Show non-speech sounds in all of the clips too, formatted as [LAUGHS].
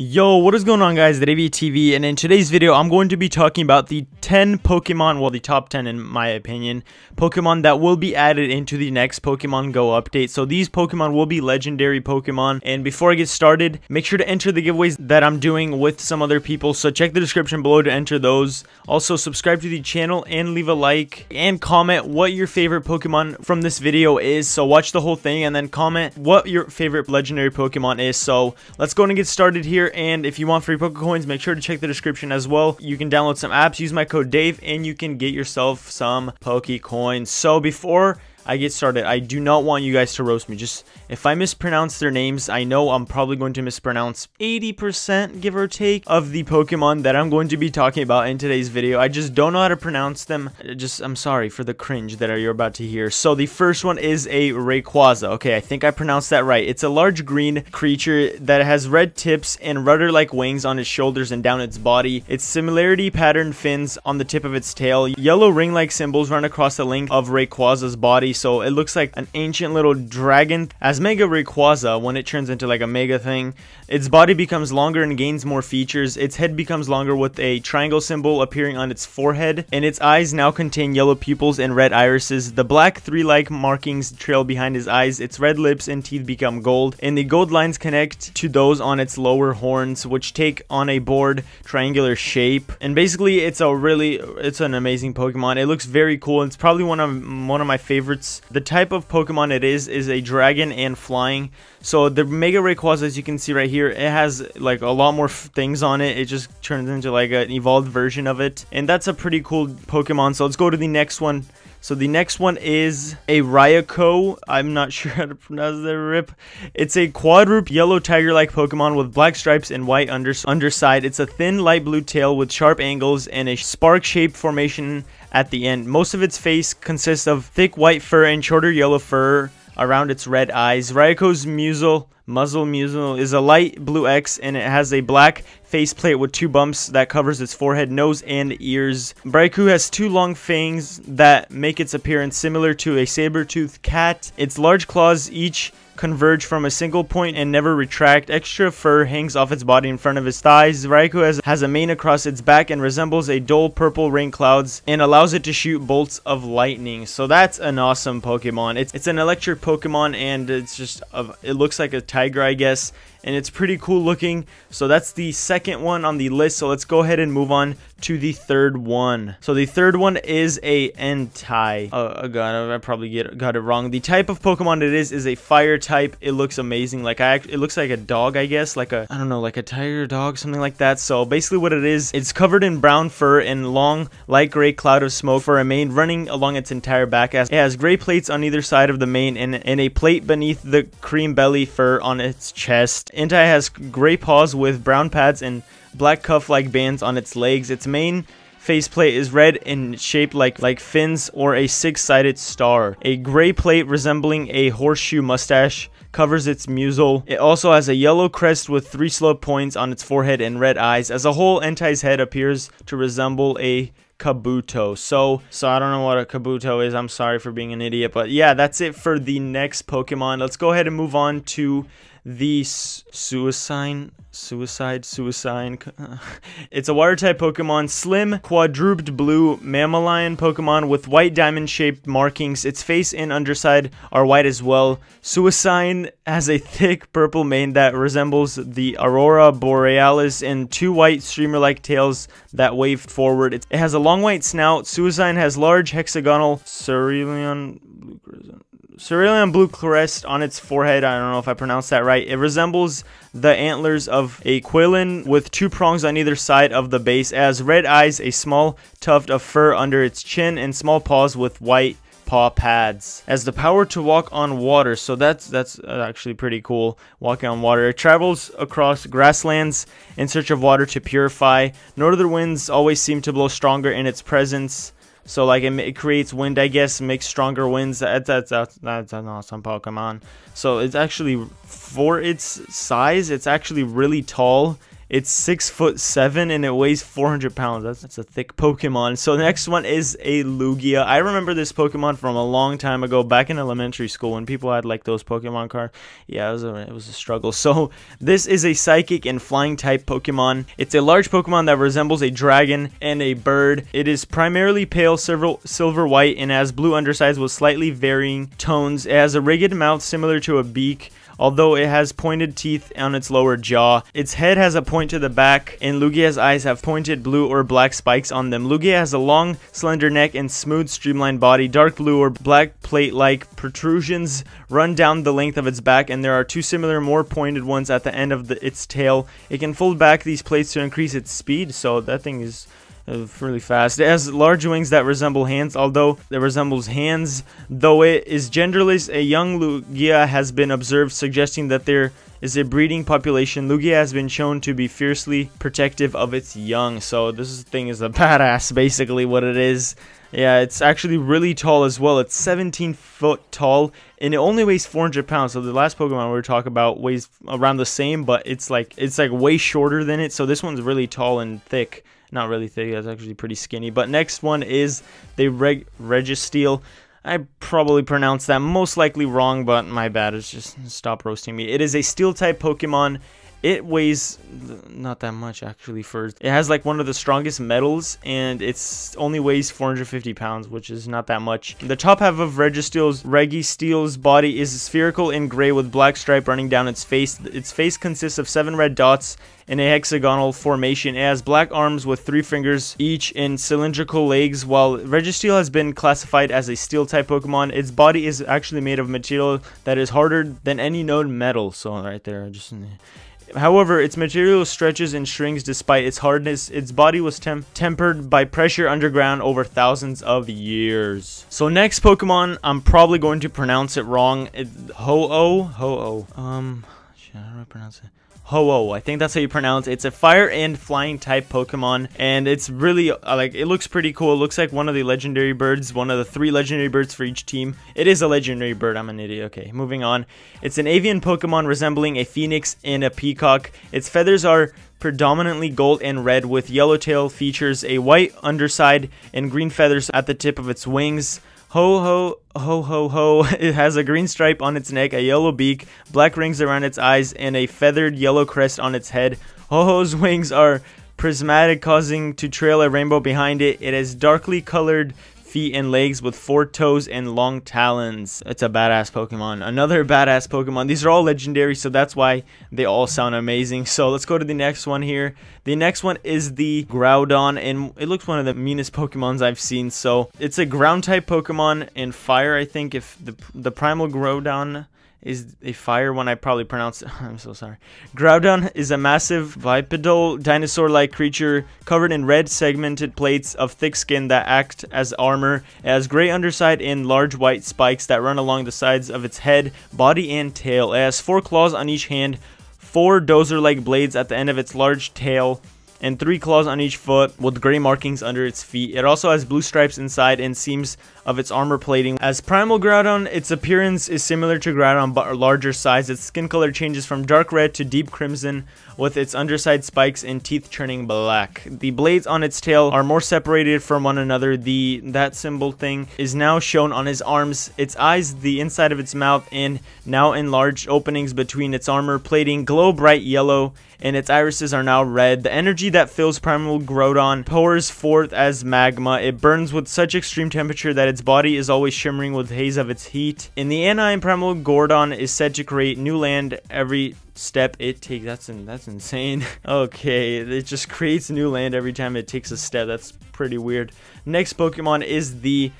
Yo, what is going on guys, the TV, and in today's video, I'm going to be talking about the 10 Pokemon, well the top 10 in my opinion, Pokemon that will be added into the next Pokemon Go update. So these Pokemon will be legendary Pokemon, and before I get started, make sure to enter the giveaways that I'm doing with some other people, so check the description below to enter those. Also, subscribe to the channel and leave a like, and comment what your favorite Pokemon from this video is, so watch the whole thing, and then comment what your favorite legendary Pokemon is. So let's go and get started here and if you want free Pokecoins, make sure to check the description as well. You can download some apps, use my code DAVE, and you can get yourself some Pokecoins. So before I get started, I do not want you guys to roast me. Just if I mispronounce their names, I know I'm probably going to mispronounce 80% give or take of the Pokemon that I'm going to be talking about in today's video. I just don't know how to pronounce them. Just I'm sorry for the cringe that you're about to hear. So the first one is a Rayquaza. Okay, I think I pronounced that right. It's a large green creature that has red tips and rudder-like wings on its shoulders and down its body. Its similarity pattern fins on the tip of its tail. Yellow ring-like symbols run across the length of Rayquaza's body so it looks like an ancient little dragon. As Mega Rayquaza, when it turns into like a mega thing, its body becomes longer and gains more features. Its head becomes longer with a triangle symbol appearing on its forehead, and its eyes now contain yellow pupils and red irises. The black three-like markings trail behind his eyes. Its red lips and teeth become gold, and the gold lines connect to those on its lower horns, which take on a bored triangular shape. And basically, it's a really, it's an amazing Pokemon. It looks very cool. It's probably one of one of my favorites the type of Pokemon it is is a dragon and flying. So the Mega Rayquaza, as you can see right here, it has like a lot more things on it. It just turns into like an evolved version of it. And that's a pretty cool Pokemon. So let's go to the next one. So the next one is a Ryako. I'm not [LAUGHS] sure how to pronounce the rip. It's a quadrupe yellow tiger-like Pokemon with black stripes and white under underside. It's a thin light blue tail with sharp angles and a spark-shaped formation at the end. Most of its face consists of thick white fur and shorter yellow fur around its red eyes. Ryako's muzzle, muzzle muzzle is a light blue X and it has a black faceplate with two bumps that covers its forehead, nose, and ears. Raikou has two long fangs that make its appearance similar to a saber-toothed cat. Its large claws each converge from a single point and never retract. Extra fur hangs off its body in front of its thighs. Raikou has, has a mane across its back and resembles a dull purple rain clouds and allows it to shoot bolts of lightning. So that's an awesome Pokemon. It's, it's an electric Pokemon and it's just, a, it looks like a tiger I guess and it's pretty cool looking. So that's the second one on the list. So let's go ahead and move on to the third one. So the third one is a Entei. Oh, god, I probably get got it wrong. The type of Pokemon it is is a fire type. It looks amazing. Like I, it looks like a dog, I guess, like a I don't know, like a tiger dog, something like that. So basically, what it is, it's covered in brown fur and long light gray cloud of smoke for a mane running along its entire back. As it has gray plates on either side of the mane and, and a plate beneath the cream belly fur on its chest. Entei has gray paws with brown pads and black cuff-like bands on its legs. Its main faceplate is red and shaped like, like fins or a six-sided star. A gray plate resembling a horseshoe mustache covers its muzzle. It also has a yellow crest with three slope points on its forehead and red eyes. As a whole, Entei's head appears to resemble a Kabuto. So, so I don't know what a Kabuto is. I'm sorry for being an idiot. But yeah, that's it for the next Pokemon. Let's go ahead and move on to the suicide suicide suicide [LAUGHS] it's a water type pokemon. Slim quadruped blue mammalian pokemon with white diamond shaped markings. Its face and underside are white as well. Suicide has a thick purple mane that resembles the aurora borealis and two white streamer like tails that wave forward. It has a long white snout. Suicide has large hexagonal cerulean cerulean blue crest on its forehead. I don't know if I pronounced that right. It resembles the antlers of a qilin with two prongs on either side of the base. Has red eyes, a small tuft of fur under its chin, and small paws with white paw pads as the power to walk on water so that's that's uh, actually pretty cool walking on water it travels across grasslands in search of water to purify northern winds always seem to blow stronger in its presence so like it, it, creates wind, I guess, makes stronger winds. That's that's that's, an awesome Pokemon. So it's actually for its size, it's actually really tall It's six foot seven and it weighs 400 pounds. That's, that's a thick Pokemon. So the next one is a Lugia. I remember this Pokemon from a long time ago, back in elementary school when people had like those Pokemon cards. Yeah, it was a, it was a struggle. So this is a Psychic and Flying type Pokemon. It's a large Pokemon that resembles a dragon and a bird. It is primarily pale silver, silver white and has blue undersides with slightly varying tones. It has a rigid mouth similar to a beak although it has pointed teeth on its lower jaw. Its head has a point to the back, and Lugia's eyes have pointed blue or black spikes on them. Lugia has a long, slender neck and smooth, streamlined body. Dark blue or black plate-like protrusions run down the length of its back, and there are two similar, more pointed ones at the end of the, its tail. It can fold back these plates to increase its speed, so that thing is really fast. It has large wings that resemble hands, although it resembles hands. Though it is genderless, a young Lugia has been observed, suggesting that there is a breeding population. Lugia has been shown to be fiercely protective of its young. So this thing is a [LAUGHS] badass, basically what it is. Yeah, it's actually really tall as well. It's 17 foot tall, and it only weighs 400 pounds. So the last Pokemon we were talking about weighs around the same, but it's like it's like way shorter than it. So this one's really tall and thick. Not really thick, that's actually pretty skinny. But next one is the Reg Registeel. I probably pronounced that most likely wrong, but my bad. It's just stop roasting me. It is a steel type Pokemon it weighs not that much actually for it has like one of the strongest metals and it's only weighs 450 pounds which is not that much the top half of registeel's registeel's body is spherical in gray with black stripe running down its face its face consists of seven red dots in a hexagonal formation. It has black arms with three fingers each and cylindrical legs. While Registeel has been classified as a steel type Pokemon, its body is actually made of material that is harder than any known metal. So right there, just However, its material stretches and shrinks despite its hardness. Its body was tem tempered by pressure underground over thousands of years. So next Pokemon, I'm probably going to pronounce it wrong. Ho-Oh? Ho-Oh. Um, shit, how do I pronounce it? Ho-Oh. I think that's how you pronounce it. It's a fire and flying type Pokemon, and it's really, uh, like, it looks pretty cool. It looks like one of the legendary birds, one of the three legendary birds for each team. It is a legendary bird. I'm an idiot. Okay, moving on. It's an avian Pokemon resembling a phoenix and a peacock. Its feathers are predominantly gold and red with yellow tail features a white underside and green feathers at the tip of its wings. Ho ho ho ho ho. [LAUGHS] It has a green stripe on its neck, a yellow beak, black rings around its eyes, and a feathered yellow crest on its head. Ho-Oh's wings are prismatic, causing to trail a rainbow behind it. It has darkly colored feet and legs with four toes and long talons. It's a badass Pokemon. Another badass Pokemon. These are all legendary, so that's why they all sound amazing. So let's go to the next one here. The next one is the Groudon, and it looks one of the meanest Pokemons I've seen. So it's a ground type Pokemon and fire, I think. If the the Primal Groudon is a fire one I probably pronounced it. [LAUGHS] I'm so sorry. Groudon is a massive bipedal dinosaur-like creature covered in red segmented plates of thick skin that act as armor. It has gray underside and large white spikes that run along the sides of its head, body, and tail. It has four claws on each hand, four dozer-like blades at the end of its large tail, and three claws on each foot with gray markings under its feet. It also has blue stripes inside and seams of its armor plating. As Primal Groudon, its appearance is similar to Groudon but a larger size. Its skin color changes from dark red to deep crimson with its underside spikes and teeth turning black. The blades on its tail are more separated from one another. The that symbol thing is now shown on his arms. Its eyes, the inside of its mouth, and now enlarged openings between its armor plating glow bright yellow and its irises are now red. The energy that fills Primal Groudon pours forth as magma. It burns with such extreme temperature that its body is always shimmering with haze of its heat. In the anime Primal Groudon is said to create new land every step it takes. That's in, that's insane. [LAUGHS] okay, it just creates new land every time it takes a step. That's pretty weird. Next Pokemon is the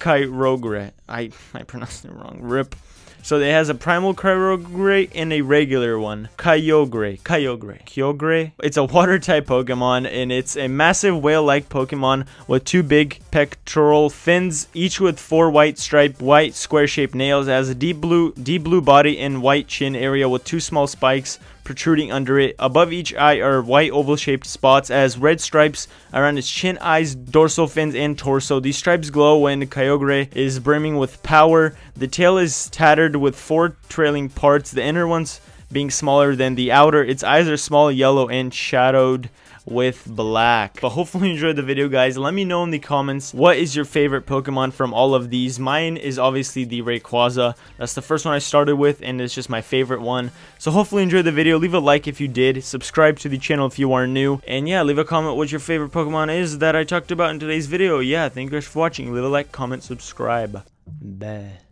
Kyogre. I I pronounced it wrong. Rip. So it has a primal Kyogre and a regular one. Kyogre. Kyogre. Kyogre. It's a water type Pokemon and it's a massive whale-like Pokemon with two big pectoral fins, each with four white striped white square-shaped nails. It has a deep blue deep blue body and white chin area with two small spikes protruding under it. Above each eye are white oval shaped spots as red stripes around its chin, eyes, dorsal fins, and torso. These stripes glow when Kyogre is brimming with power. The tail is tattered with four trailing parts. The inner ones being smaller than the outer. Its eyes are small, yellow, and shadowed with black. But hopefully you enjoyed the video guys. Let me know in the comments what is your favorite Pokemon from all of these. Mine is obviously the Rayquaza. That's the first one I started with and it's just my favorite one. So hopefully you enjoyed the video. Leave a like if you did. Subscribe to the channel if you are new. And yeah, leave a comment what your favorite Pokemon is that I talked about in today's video. Yeah, thank you guys for watching. Leave a like, comment, subscribe. Bye.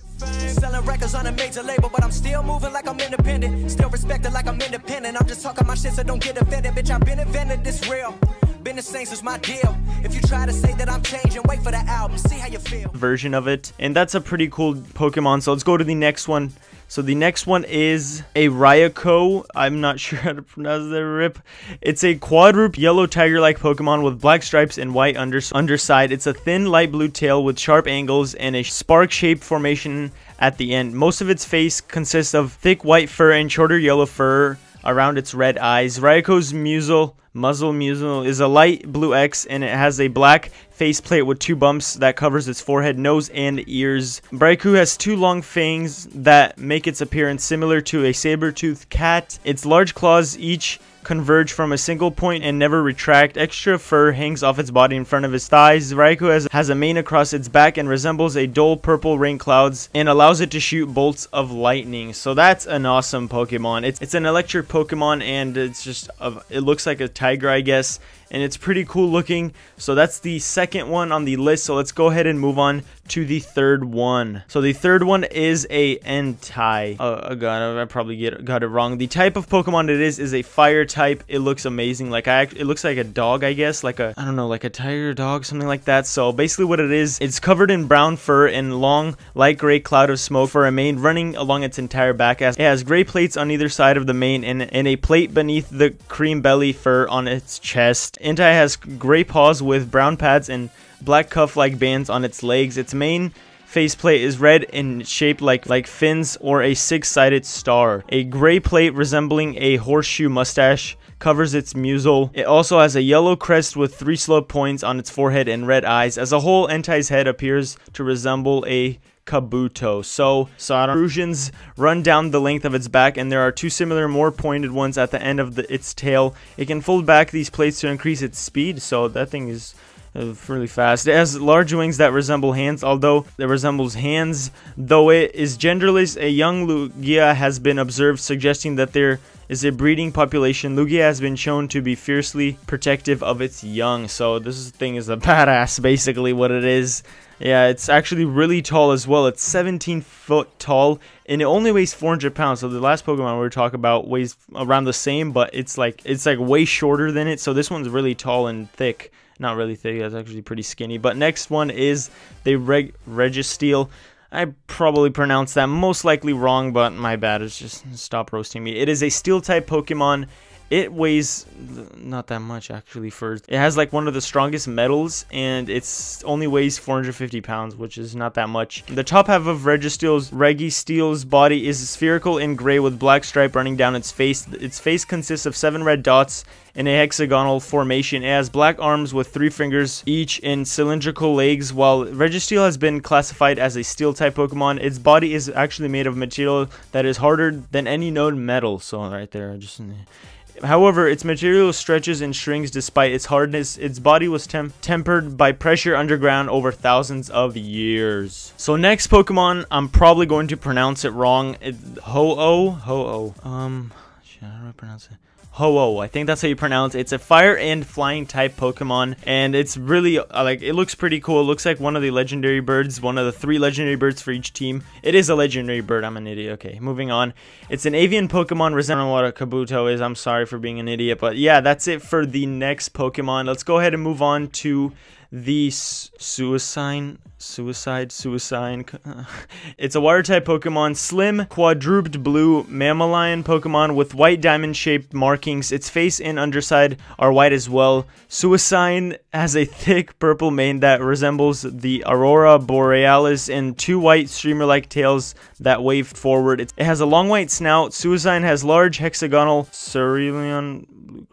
Selling records on a major label, but I'm still moving like I'm independent. Still respected like I'm independent. I'm just talking my shit, so don't get offended. Bitch, I've been invented, this real. Been the same since my deal. If you try to say that I'm changing, wait for the album, see how you feel. Version of it. And that's a pretty cool Pokemon. So let's go to the next one. So the next one is a Ryako. I'm not [LAUGHS] sure how to pronounce that rip. It's a quadrupe yellow tiger-like Pokemon with black stripes and white under underside. It's a thin light blue tail with sharp angles and a spark-shaped formation at the end. Most of its face consists of thick white fur and shorter yellow fur around its red eyes. Ryako's muzzle muzzle muzzle is a light blue X and it has a black faceplate with two bumps that covers its forehead, nose, and ears. Raikou has two long fangs that make its appearance similar to a saber-toothed cat. Its large claws each converge from a single point and never retract. Extra fur hangs off its body in front of its thighs. Raikou has, has a mane across its back and resembles a dull purple rain clouds and allows it to shoot bolts of lightning. So that's an awesome Pokemon. It's, it's an electric Pokemon and it's just, a, it looks like a tiger I guess and it's pretty cool looking. So that's the second one on the list. So let's go ahead and move on to the third one. So the third one is a Entei. Oh, uh, oh uh, god, I probably get got it wrong. The type of Pokemon it is is a fire type. It looks amazing. Like I, it looks like a dog, I guess, like a I don't know, like a tiger dog, something like that. So basically, what it is, it's covered in brown fur and long light gray cloud of smoke for a mane running along its entire back. It has gray plates on either side of the mane and, and a plate beneath the cream belly fur on its chest. Entei has gray paws with brown pads and black cuff-like bands on its legs. Its main faceplate is red and shaped like, like fins or a six-sided star. A gray plate resembling a horseshoe mustache covers its muzzle. It also has a yellow crest with three slope points on its forehead and red eyes. As a whole, Entei's head appears to resemble a Kabuto. So, protrusions run down the length of its back, and there are two similar, more pointed ones at the end of the, its tail. It can fold back these plates to increase its speed, so that thing is really fast. It has large wings that resemble hands, although it resembles hands. Though it is genderless, a young Lugia has been observed, suggesting that there is a breeding population. Lugia has been shown to be fiercely protective of its young. So this thing is a [LAUGHS] badass, basically what it is. Yeah, it's actually really tall as well. It's 17 foot tall, and it only weighs 400 pounds. So the last Pokemon we were talking about weighs around the same, but it's like it's like way shorter than it. So this one's really tall and thick. Not really thick, that's actually pretty skinny. But next one is the Reg Registeel. I probably pronounced that most likely wrong, but my bad. It's just stop roasting me. It is a steel type Pokemon it weighs not that much actually for it has like one of the strongest metals and it's only weighs 450 pounds which is not that much the top half of Registeel's Registeel's body is spherical in gray with black stripe running down its face its face consists of seven red dots in a hexagonal formation. It has black arms with three fingers each and cylindrical legs. While Registeel has been classified as a steel type Pokemon, its body is actually made of material that is harder than any known metal. So right there, just However, its material stretches and shrinks despite its hardness. Its body was tem tempered by pressure underground over thousands of years. So next Pokemon, I'm probably going to pronounce it wrong. Ho-Oh? Ho-Oh. Um, should I pronounce it? Ho-Oh. I think that's how you pronounce it. It's a fire and flying type Pokemon, and it's really, uh, like, it looks pretty cool. It looks like one of the legendary birds, one of the three legendary birds for each team. It is a legendary bird. I'm an idiot. Okay, moving on. It's an avian Pokemon resembling what a Kabuto is. I'm sorry for being an idiot, but yeah, that's it for the next Pokemon. Let's go ahead and move on to the suicide suicide suicide [LAUGHS] it's a water type pokemon. Slim quadruped blue mammalian pokemon with white diamond shaped markings. Its face and underside are white as well. Suicide has a thick purple mane that resembles the aurora borealis and two white streamer like tails that wave forward. It has a long white snout. Suicide has large hexagonal cerulean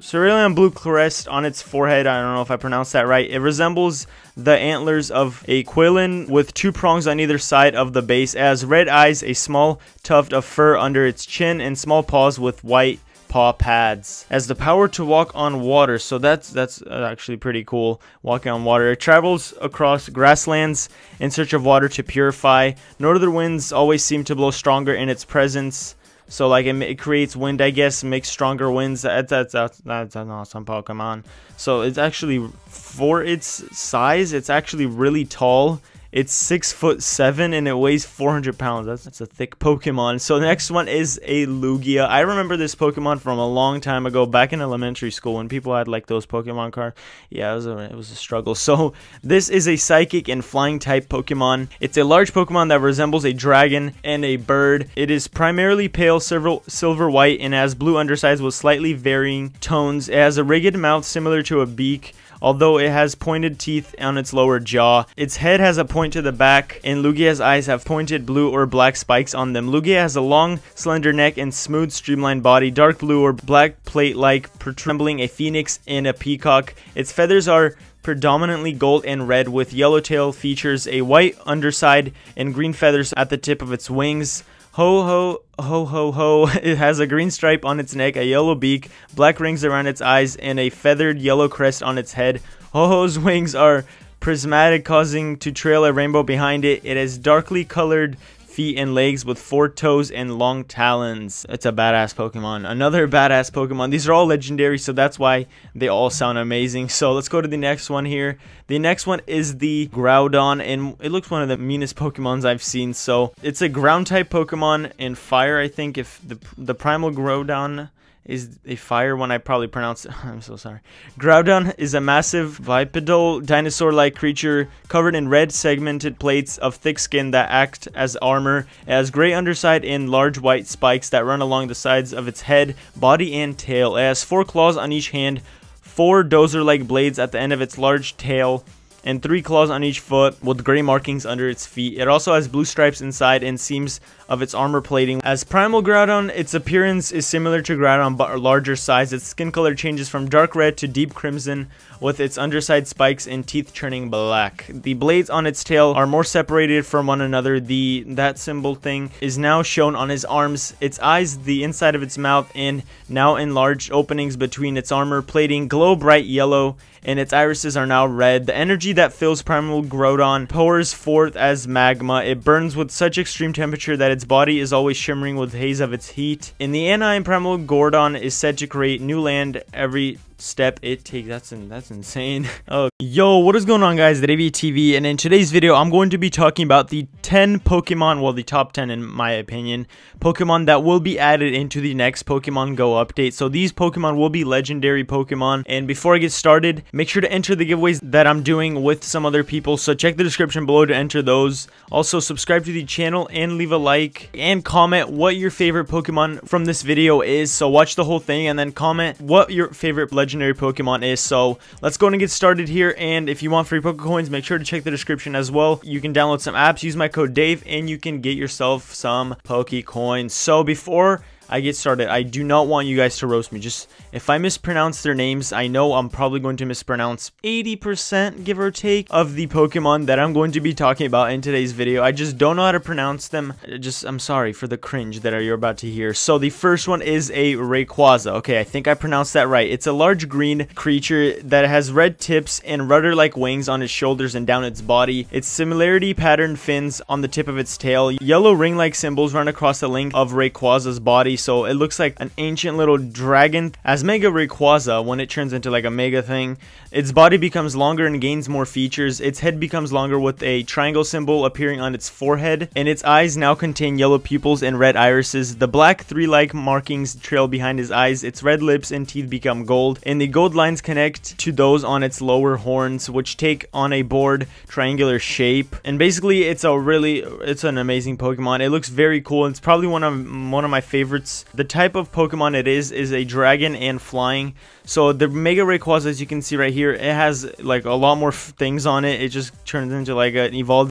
cerulean blue crest on its forehead. I don't know if I pronounced that right. It resembles the antlers of a qilin with two prongs on either side of the base. Has red eyes, a small tuft of fur under its chin, and small paws with white paw pads as the power to walk on water so that's that's uh, actually pretty cool walking on water it travels across grasslands in search of water to purify northern winds always seem to blow stronger in its presence so like it, it creates wind i guess makes stronger winds. That's that's that's, that's an awesome pokemon. So it's actually for its size it's actually really tall it's six foot seven and it weighs 400 pounds. That's, that's a thick Pokemon. So the next one is a Lugia. I remember this Pokemon from a long time ago, back in elementary school, when people had like those Pokemon cards. Yeah, it was a it was a struggle. So [LAUGHS] this is a Psychic and Flying type Pokemon. It's a large Pokemon that resembles a dragon and a bird. It is primarily pale silver silver white and has blue undersides with slightly varying tones. It has a rigid mouth similar to a beak although it has pointed teeth on its lower jaw. Its head has a point to the back, and Lugia's eyes have pointed blue or black spikes on them. Lugia has a long, slender neck and smooth, streamlined body, dark blue or black plate-like, resembling a phoenix and a peacock. Its feathers are predominantly gold and red with yellowtail features a white underside and green feathers at the tip of its wings. Ho ho ho ho ho. [LAUGHS] It has a green stripe on its neck, a yellow beak, black rings around its eyes, and a feathered yellow crest on its head. Ho-Oh's wings are prismatic, causing to trail a rainbow behind it. It has darkly colored feet and legs with four toes and long talons. It's a badass Pokemon. Another badass Pokemon. These are all legendary, so that's why they all sound amazing. So let's go to the next one here. The next one is the Groudon, and it looks one of the meanest Pokemons I've seen. So it's a ground type Pokemon and fire, I think. If the the Primal Groudon is a fire one I probably pronounced. It. [LAUGHS] I'm so sorry. Groudon is a massive bipedal dinosaur-like creature covered in red segmented plates of thick skin that act as armor. It has gray underside and large white spikes that run along the sides of its head, body, and tail. It has four claws on each hand, four dozer-like blades at the end of its large tail, and three claws on each foot with gray markings under its feet. It also has blue stripes inside and seams of its armor plating. As Primal Groudon, its appearance is similar to Groudon but a larger size. Its skin color changes from dark red to deep crimson with its underside spikes and teeth turning black. The blades on its tail are more separated from one another. The that symbol thing is now shown on his arms. Its eyes, the inside of its mouth, and now enlarged openings between its armor plating glow bright yellow and its irises are now red. The energy that fills Primal Groudon pours forth as magma. It burns with such extreme temperature that its body is always shimmering with haze of its heat. In the anime Primal Groudon is said to create new land every step it takes. That's in, that's insane. [LAUGHS] Oh yo what is going on guys? The TV and in today's video I'm going to be talking about the 10 Pokemon well the top 10 in my opinion Pokemon that will be added into the next Pokemon Go update. So these Pokemon will be legendary Pokemon. And before I get started make sure to enter the giveaways that I'm doing with some other people. So check the description below to enter those. Also subscribe to the channel and leave a like and comment what your favorite Pokemon from this video is. So watch the whole thing and then comment what your favorite legendary legendary Pokemon is. So let's go and get started here. And if you want free Pokecoins, make sure to check the description as well. You can download some apps, use my code Dave, and you can get yourself some Pokecoins. So before I get started, I do not want you guys to roast me. Just if I mispronounce their names, I know I'm probably going to mispronounce 80% give or take of the Pokemon that I'm going to be talking about in today's video. I just don't know how to pronounce them. Just I'm sorry for the cringe that you're about to hear. So the first one is a Rayquaza. Okay, I think I pronounced that right. It's a large green creature that has red tips and rudder-like wings on its shoulders and down its body. Its similarity patterned fins on the tip of its tail. Yellow ring-like symbols run across the length of Rayquaza's body so it looks like an ancient little dragon. As Mega Rayquaza, when it turns into like a mega thing, its body becomes longer and gains more features. Its head becomes longer with a triangle symbol appearing on its forehead, and its eyes now contain yellow pupils and red irises. The black three-like markings trail behind his eyes. Its red lips and teeth become gold, and the gold lines connect to those on its lower horns, which take on a bored triangular shape. And basically, it's a really, it's an amazing Pokemon. It looks very cool. It's probably one of one of my favorites the type of Pokemon it is is a dragon and flying. So the Mega Rayquaza, as you can see right here, it has like a lot more things on it. It just turns into like an evolved